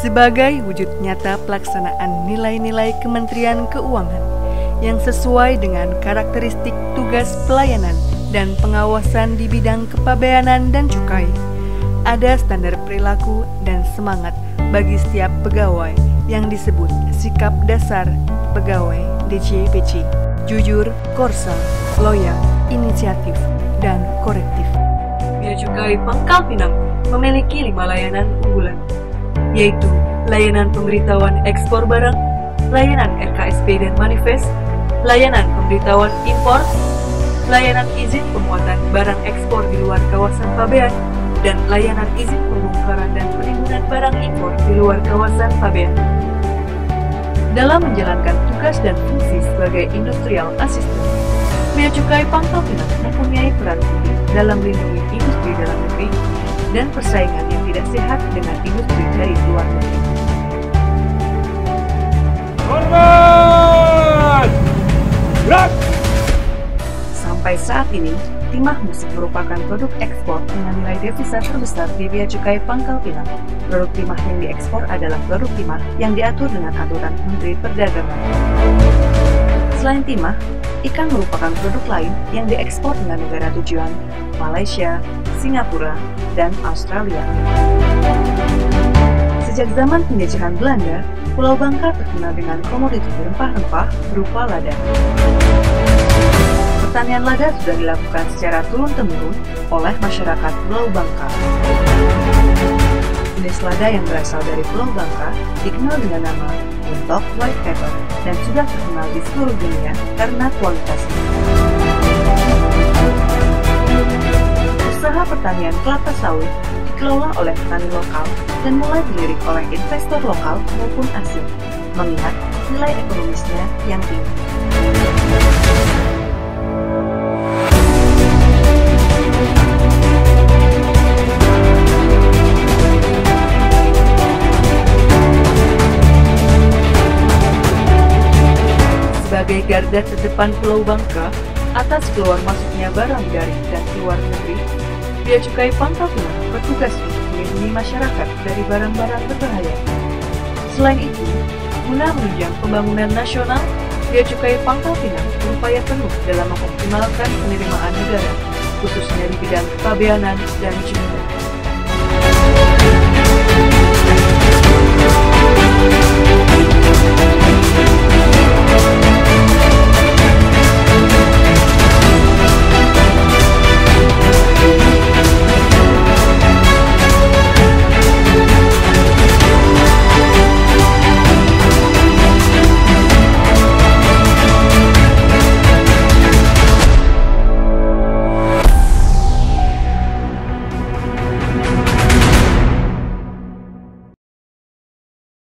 sebagai wujud nyata pelaksanaan nilai-nilai Kementerian Keuangan yang sesuai dengan karakteristik tugas pelayanan dan pengawasan di bidang kepabeanan dan cukai. Ada standar perilaku dan semangat bagi setiap pegawai yang disebut sikap dasar pegawai DJPC, jujur, korsa, loyal, inisiatif, dan korektif. Bea Cukai Pangkal Pinang memiliki lima layanan unggulan, yaitu layanan pemberitahuan ekspor barang, layanan RKSP dan manifest, layanan pemberitahuan impor, layanan izin pemuatan barang ekspor di luar kawasan pabean, dan layanan izin pembongkaran dan penimbunan barang impor di luar kawasan pabean. Dalam menjalankan tugas dan fungsi sebagai industrial assistant, Bea Cukai Pangkal Pinang mempunyai peran penting dalam melindungi industri dalam negeri dan persaingan yang tidak sehat dengan industri dari luar negeri. Hormat! Gerak! Sampai saat ini, timah musik merupakan produk ekspor dengan nilai devisa terbesar di Bea Cukai Pangkal Pinang. Produk timah yang diekspor adalah produk timah yang diatur dengan aturan Menteri Perdagangan. Selain timah, ikan merupakan produk lain yang diekspor dengan negara tujuan Malaysia, Singapura, dan Australia. Sejak zaman penjajahan Belanda, Pulau Bangka terkenal dengan komoditi rempah-rempah berupa lada. Pertanian lada sudah dilakukan secara turun-temurun oleh masyarakat Pulau Bangka. Jenis lada yang berasal dari Pulau Bangka dikenal dengan nama Buntok White Pepper dan sudah terkenal di seluruh dunia karena kualitasnya. Usaha pertanian kelapa sawit dikelola oleh petani lokal dan mulai dilirik oleh investor lokal maupun asing, mengingat nilai ekonomisnya yang tinggi. Garda terdepan Pulau Bangka, atas keluar masuknya barang dari dan keluar negeri, Bea Cukai Pinang bertugas untuk melindungi masyarakat dari barang-barang berbahaya. Selain itu, guna menunjang pembangunan nasional, Bea Cukai Pangkal Pinang berupaya penuh dalam mengoptimalkan penerimaan negara, khususnya di bidang kepabeanan dan jumlah.